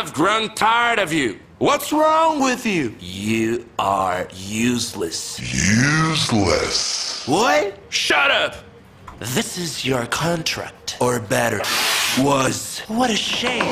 I've grown tired of you? What's wrong with you? You are useless. Useless. What? Shut up! This is your contract. Or better, was. What a shame.